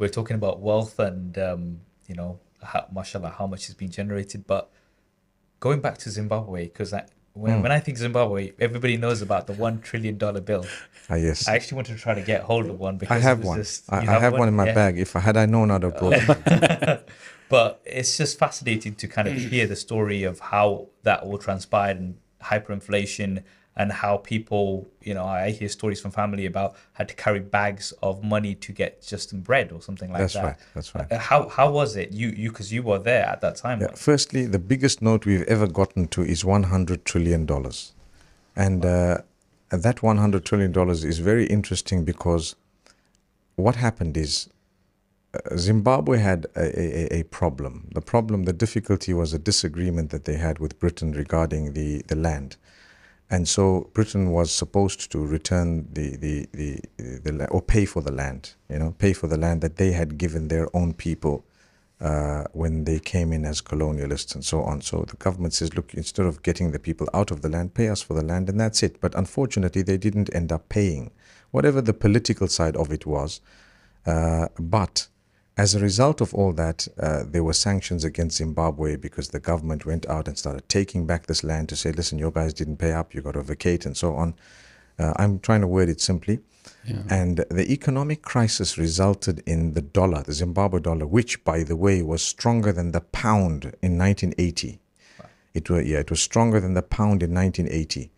we're talking about wealth and um, you know, how, mashallah, how much has been generated. But going back to Zimbabwe, because when, Hmm. when I think Zimbabwe, everybody knows about the one trillion dollar bill. Ah, yes. I actually wanted to try to get hold of one because I have one. Just, I, you I have one in my Yeah. bag. If I had I known, I'd have brought it. But it's just fascinating to kind of hear the story of how that all transpired and hyperinflation and how people, you know, I hear stories from family about had to carry bags of money to get just some bread or something like That's that. right. That's right. Uh, How how was it? You you because you were there at that time. Yeah, firstly, the biggest note we've ever gotten to is $100 trillion. And uh, that $100 trillion is very interesting because what happened is uh, Zimbabwe had a, a, a problem. The problem, the difficulty was a disagreement that they had with Britain regarding the, the land. And so Britain was supposed to return the, the, the, the, or pay for the land, you know, pay for the land that they had given their own people uh, when they came in as colonialists and so on. So the government says, look, instead of getting the people out of the land, pay us for the land, and that's it. But unfortunately, they didn't end up paying, whatever the political side of it was. Uh, but as a result of all that, uh, there were sanctions against Zimbabwe because the government went out and started taking back this land to say, listen, your guys didn't pay up, you got to vacate and so on. Uh, I'm trying to word it simply. And the economic crisis resulted in the dollar, the Zimbabwe dollar, which, by the way, was stronger than the pound in 1980. It was yeah, it was stronger than the pound in 1980.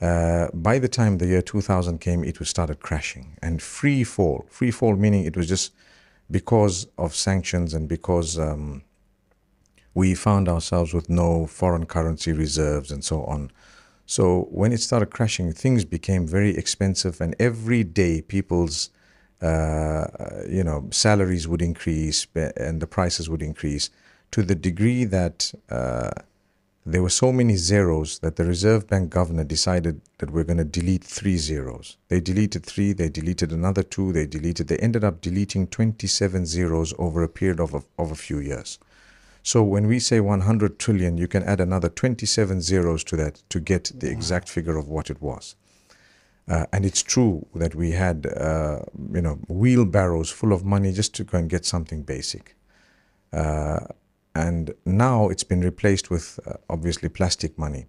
Uh, by the time the year 2000 came, it was started crashing and free fall. Free fall meaning it was just because of sanctions and because um, we found ourselves with no foreign currency reserves and so on. So when it started crashing, things became very expensive, and every day people's uh, you know salaries would increase and the prices would increase to the degree that uh, there were so many zeros that the Reserve Bank governor decided that we're going to delete three zeros. They deleted three, they deleted another two, they deleted, they ended up deleting 27 zeros over a period of a, of a few years. So when we say 100 trillion, you can add another 27 zeros to that to get the exact figure of what it was. Uh, and it's true that we had, uh, you know, wheelbarrows full of money just to go and get something basic. Uh, and now it's been replaced with uh, obviously plastic money.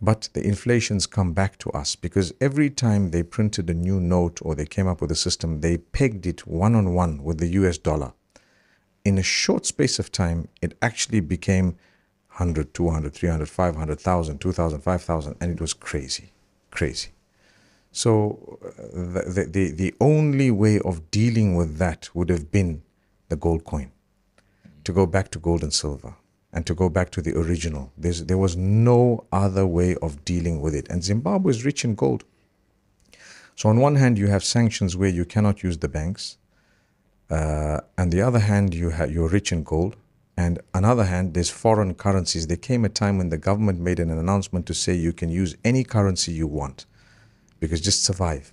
But the inflation's come back to us because every time they printed a new note or they came up with a system, they pegged it one on one with the US dollar. In a short space of time, it actually became 100, 200, 300, 500, 1,000, 2,000, 5,000, and it was crazy, crazy. So uh, the, the, the only way of dealing with that would have been the gold coin, to go back to gold and silver, and to go back to the original. There's, there was no other way of dealing with it. And Zimbabwe is rich in gold. So on one hand, you have sanctions where you cannot use the banks. Uh, and the other hand, you ha- you're rich in gold. And another hand, there's foreign currencies. There came a time when the government made an announcement to say you can use any currency you want because just survive.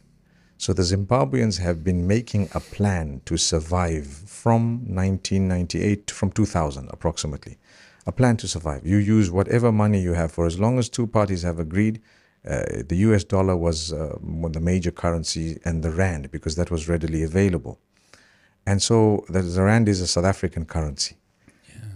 So the Zimbabweans have been making a plan to survive from 1998 from 2000 approximately. A plan to survive. You use whatever money you have for as long as two parties have agreed. Uh, the US dollar was uh, one of the major currency and the rand because that was readily available. And so the, the rand is a South African currency.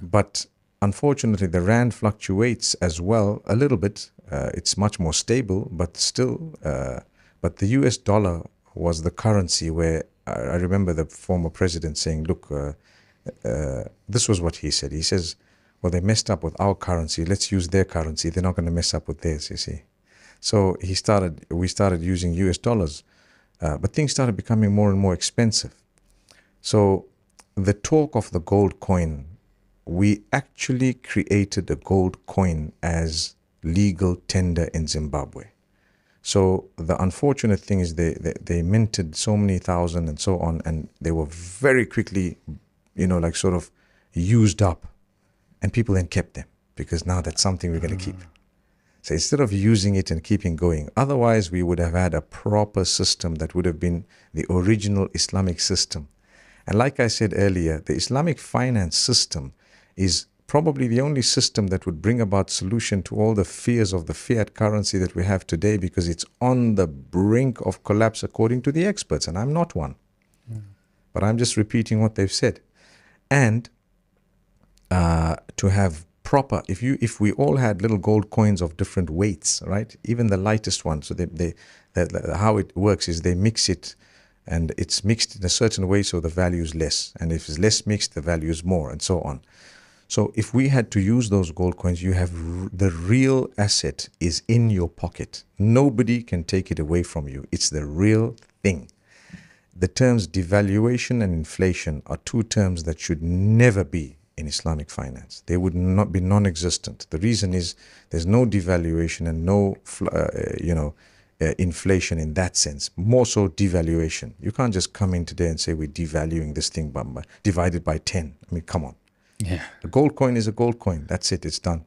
But unfortunately, the rand fluctuates as well a little bit. Uh, it's much more stable, but still, uh, but the US dollar was the currency where I, remember the former president saying, look, uh, uh, this was what he said. He says, well, they messed up with our currency. Let's use their currency. They're not going to mess up with theirs, you see. So he started, we started using US dollars, uh, but things started becoming more and more expensive. So the talk of the gold coin, we actually created a gold coin as legal tender in Zimbabwe. So the unfortunate thing is they, they, they minted so many thousand and so on, and they were very quickly, you know, like sort of used up, and people then kept them because now that's something we're going to keep. So instead of using it and keeping going, otherwise we would have had a proper system that would have been the original Islamic system. And like I said earlier, the Islamic finance system is probably the only system that would bring about solution to all the fears of the fiat currency that we have today because it's on the brink of collapse according to the experts and I'm not one. but I'm just repeating what they've said. And uh, to have proper, if you if we all had little gold coins of different weights, right? Even the lightest one. So they, they, they, they how it works is they mix it and it's mixed in a certain way so the value is less and if it's less mixed the value is more and so on so if we had to use those gold coins you have the real asset is in your pocket nobody can take it away from you it's the real thing the terms devaluation and inflation are two terms that should never be in Islamic finance. They would not be non-existent. The reason is there's no devaluation and no, uh, you know, uh, inflation in that sense. More so devaluation. You can't just come in today and say we're devaluing this thing by, by divided by ten. I mean, come on. Yeah. A gold coin is a gold coin. That's it. It's done.